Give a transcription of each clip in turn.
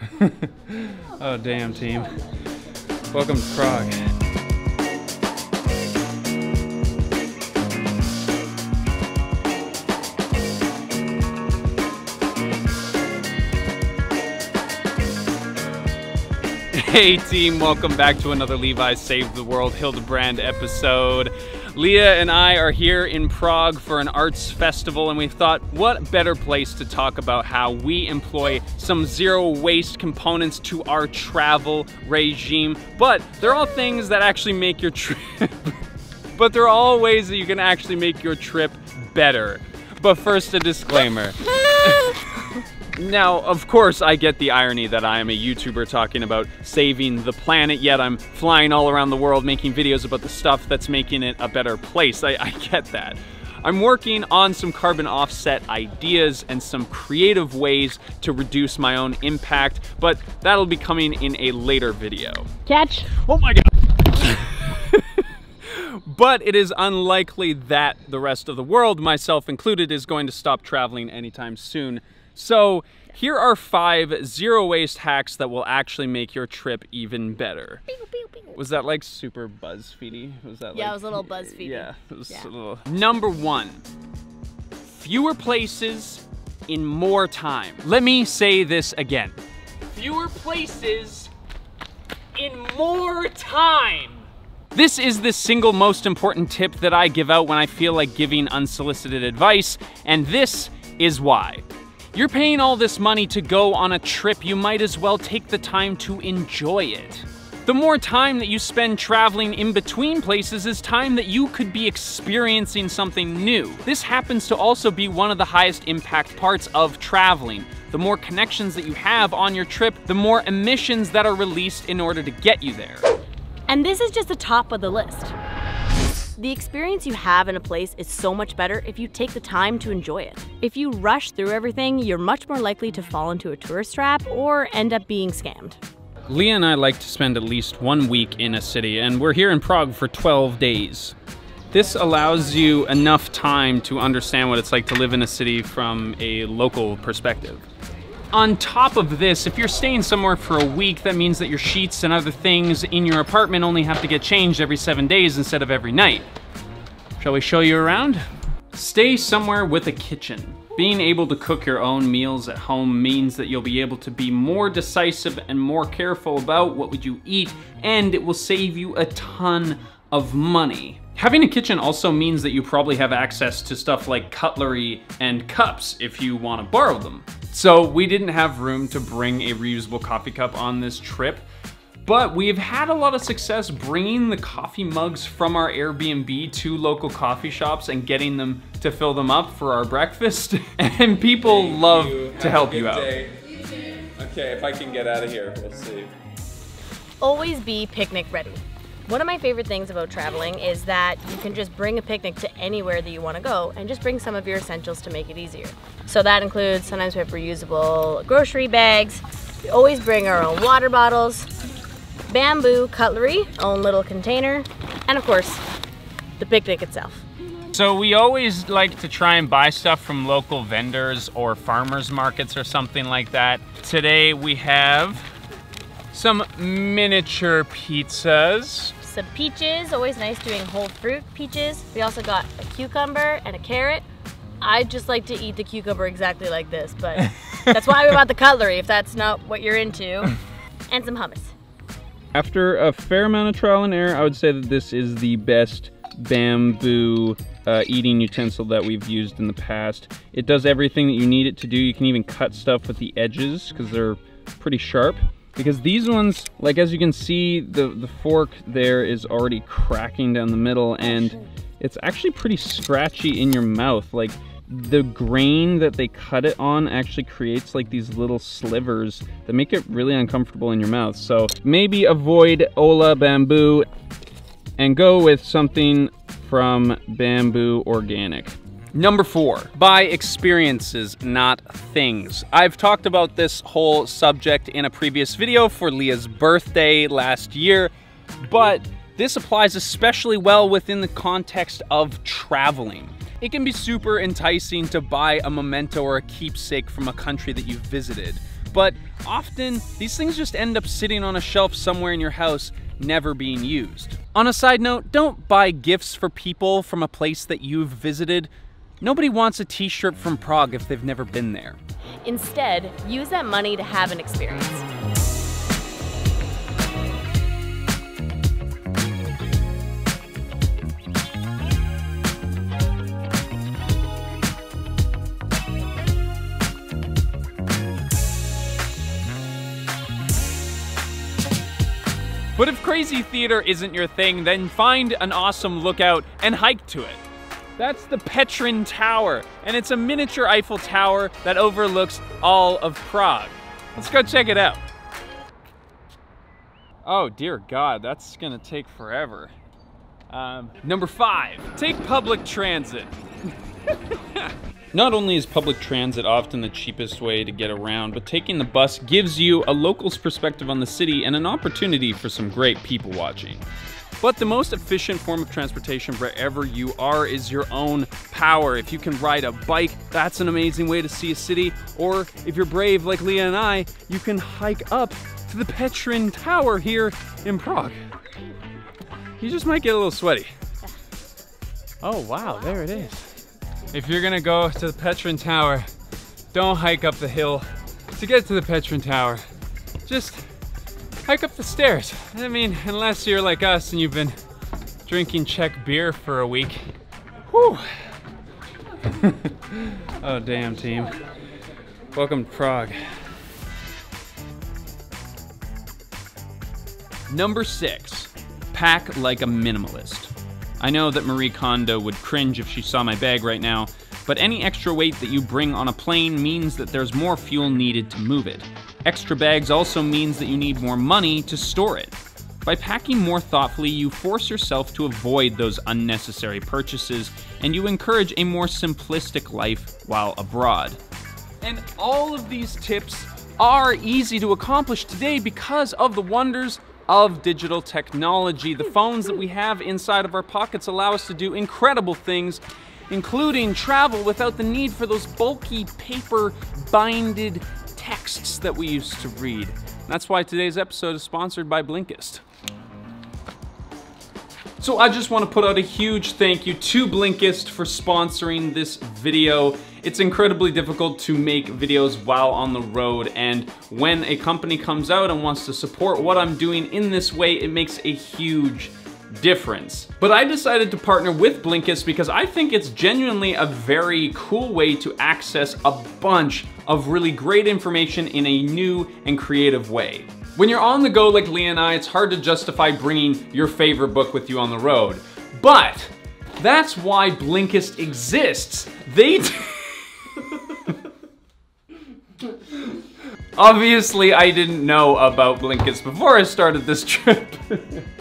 oh, damn, team. Welcome to Prague. Hey team, welcome back to another Levi's Save the World Hildebrand episode. Leah and I are here in Prague for an arts festival and we thought what better place to talk about how we employ some zero waste components to our travel regime. But they're all things that actually make your trip, but they're all ways that you can actually make your trip better. But first a disclaimer. Now, of course, I get the irony that I am a YouTuber talking about saving the planet, yet I'm flying all around the world making videos about the stuff that's making it a better place. I, I get that. I'm working on some carbon offset ideas and some creative ways to reduce my own impact, but that'll be coming in a later video. Catch. Oh my god. but it is unlikely that the rest of the world, myself included, is going to stop traveling anytime soon. So here are five zero waste hacks that will actually make your trip even better. Was that like super BuzzFeedy? Was that yeah, like, it was a little BuzzFeedy. Yeah, it was Yeah. a little. Number one, fewer places in more time. Let me say this again. Fewer places in more time. This is the single most important tip that I give out when I feel like giving unsolicited advice, and this is why. You're paying all this money to go on a trip, you might as well take the time to enjoy it. The more time that you spend traveling in between places is time that you could be experiencing something new. This happens to also be one of the highest impact parts of traveling. The more connections that you have on your trip, the more emissions that are released in order to get you there. And this is just the top of the list. The experience you have in a place is so much better if you take the time to enjoy it. If you rush through everything, you're much more likely to fall into a tourist trap or end up being scammed. Leah and I like to spend at least one week in a city, and we're here in Prague for 12 days. This allows you enough time to understand what it's like to live in a city from a local perspective. On top of this, if you're staying somewhere for a week, that means that your sheets and other things in your apartment only have to get changed every seven days instead of every night. Shall we show you around? Stay somewhere with a kitchen. Being able to cook your own meals at home means that you'll be able to be more decisive and more careful about what would you eat, and it will save you a ton of money. Having a kitchen also means that you probably have access to stuff like cutlery and cups if you want to borrow them. So we didn't have room to bring a reusable coffee cup on this trip, but we've had a lot of success bringing the coffee mugs from our Airbnb to local coffee shops and getting them to fill them up for our breakfast. And people love to help you out. Okay, if I can get out of here, we'll see. Always be picnic ready. One of my favorite things about traveling is that you can just bring a picnic to anywhere that you want to go and just bring some of your essentials to make it easier. So that includes sometimes we have reusable grocery bags. We always bring our own water bottles, bamboo cutlery, own little container, and of course, the picnic itself. So we always like to try and buy stuff from local vendors or farmers markets or something like that. Today we have some miniature pizzas. Some peaches, always nice doing whole fruit peaches. We also got a cucumber and a carrot. I just like to eat the cucumber exactly like this, but that's why we bought the cutlery if that's not what you're into. And some hummus. After a fair amount of trial and error, I would say that this is the best bamboo uh, eating utensil that we've used in the past. It does everything that you need it to do. You can even cut stuff with the edges because they're pretty sharp. Because these ones, like as you can see, the, the fork there is already cracking down the middle and it's actually pretty scratchy in your mouth. Like the grain that they cut it on actually creates like these little slivers that make it really uncomfortable in your mouth. So maybe avoid Ola bamboo and go with something from Bamboo Organic. Number four, buy experiences, not things. I've talked about this whole subject in a previous video for Leah's birthday last year, but this applies especially well within the context of traveling. It can be super enticing to buy a memento or a keepsake from a country that you've visited. but often these things just end up sitting on a shelf somewhere in your house, never being used. On a side note, don't buy gifts for people from a place that you've visited. Nobody wants a t-shirt from Prague if they've never been there. Instead, use that money to have an experience. But if crazy theater isn't your thing, then find an awesome lookout and hike to it. That's the Petrin Tower, and it's a miniature Eiffel Tower that overlooks all of Prague. Let's go check it out. Oh dear God, that's gonna take forever. Um, number five, take public transit. Not only is public transit often the cheapest way to get around, but taking the bus gives you a local's perspective on the city and an opportunity for some great people watching. But the most efficient form of transportation wherever you are is your own power. If you can ride a bike, that's an amazing way to see a city. Or if you're brave like Leah and I, you can hike up to the Petrin Tower here in Prague. You just might get a little sweaty. Oh wow, there it is. If you're gonna go to the Petrin Tower, don't hike up the hill. To get to the Petrin Tower, just hike up the stairs. I mean, unless you're like us and you've been drinking Czech beer for a week. Whew. oh, damn, team. Welcome to Prague. Number six, pack like a minimalist. I know that Marie Kondo would cringe if she saw my bag right now, but any extra weight that you bring on a plane means that there's more fuel needed to move it. Extra bags also means that you need more money to store it. By packing more thoughtfully, you force yourself to avoid those unnecessary purchases and you encourage a more simplistic life while abroad. And all of these tips are easy to accomplish today because of the wonders of digital technology. The phones that we have inside of our pockets allow us to do incredible things, including travel without the need for those bulky paper binded texts that we used to read. That's why today's episode is sponsored by Blinkist. So I just want to put out a huge thank you to Blinkist for sponsoring this video. It's incredibly difficult to make videos while on the road and when a company comes out and wants to support what I'm doing in this way, it makes a huge difference. But I decided to partner with Blinkist because I think it's genuinely a very cool way to access a bunch of really great information in a new and creative way. When you're on the go like Leah and I, it's hard to justify bringing your favorite book with you on the road. But that's why Blinkist exists. They Obviously, I didn't know about Blinkist before I started this trip.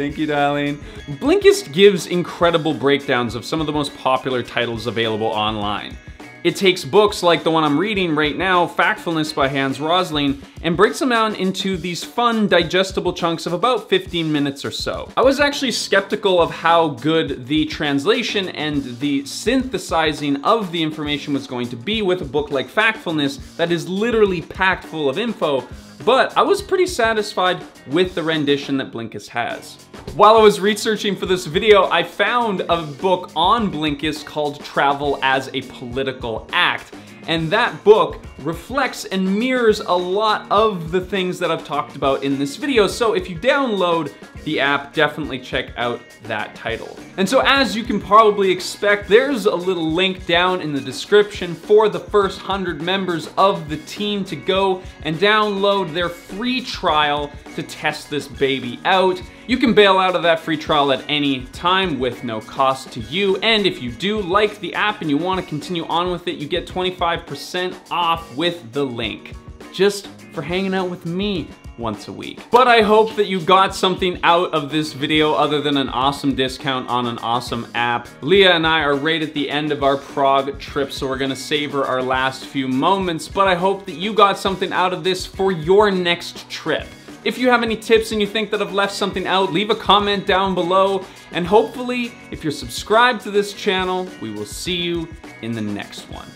Thank you, darling. Blinkist gives incredible breakdowns of some of the most popular titles available online. It takes books like the one I'm reading right now, Factfulness by Hans Rosling, and breaks them down into these fun, digestible chunks of about 15 minutes or so. I was actually skeptical of how good the translation and the synthesizing of the information was going to be with a book like Factfulness that is literally packed full of info, but I was pretty satisfied with the rendition that Blinkist has. While I was researching for this video, I found a book on Blinkist called Travel as a Political Act. And that book reflects and mirrors a lot of the things that I've talked about in this video. So if you download the app, definitely check out that title. And so as you can probably expect, there's a little link down in the description for the first 100 members of the team to go and download their free trial to test this baby out. You can bail out of that free trial at any time with no cost to you. And if you do like the app and you wanna continue on with it, you get 25% off with the link. Just for hanging out with me once a week. But I hope that you got something out of this video other than an awesome discount on an awesome app. Leah and I are right at the end of our Prague trip, so we're gonna savor our last few moments, but I hope that you got something out of this for your next trip. If you have any tips and you think that I've left something out, leave a comment down below. And hopefully, if you're subscribed to this channel, we will see you in the next one.